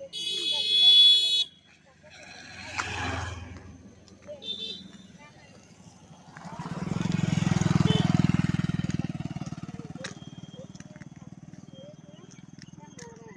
Okay.